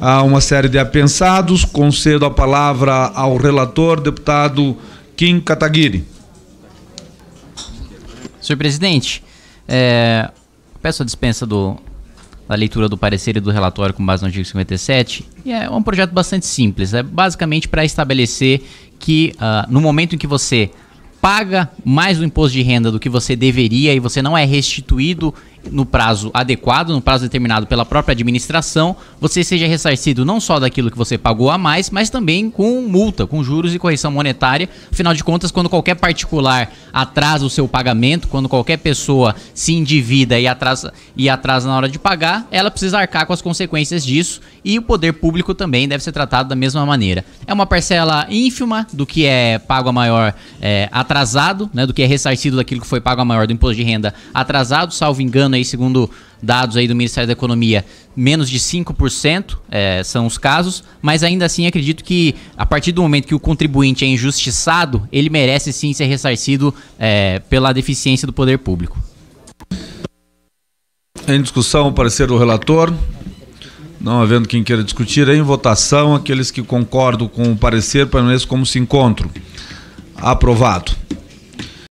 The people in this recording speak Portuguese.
Há uma série de apensados. Concedo a palavra ao relator, deputado Kim Kataguiri. Senhor presidente, é, peço a dispensa do, da leitura do parecer e do relatório com base no artigo 57. E é um projeto bastante simples. É basicamente para estabelecer que uh, no momento em que você paga mais o imposto de renda do que você deveria e você não é restituído no prazo adequado, no prazo determinado pela própria administração, você seja ressarcido não só daquilo que você pagou a mais, mas também com multa, com juros e correção monetária. Afinal de contas, quando qualquer particular atrasa o seu pagamento, quando qualquer pessoa se endivida e atrasa, e atrasa na hora de pagar, ela precisa arcar com as consequências disso e o poder público também deve ser tratado da mesma maneira. É uma parcela ínfima do que é pago a maior é, atrasado, né, do que é ressarcido daquilo que foi pago a maior do imposto de renda atrasado, salvo engano aí, segundo dados aí do Ministério da Economia, menos de 5% é, são os casos, mas ainda assim acredito que a partir do momento que o contribuinte é injustiçado, ele merece sim ser ressarcido é, pela deficiência do poder público. Em discussão, o parecer do relator. Não havendo quem queira discutir, em votação, aqueles que concordam com o parecer permaneçam como se encontram. Aprovado.